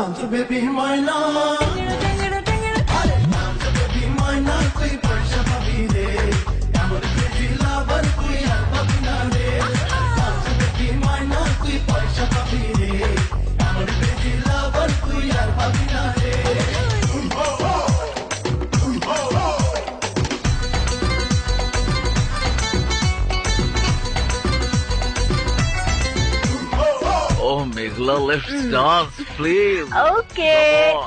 down to baby my love. Down to baby my love. Oh, make little lip stars, please. Okay.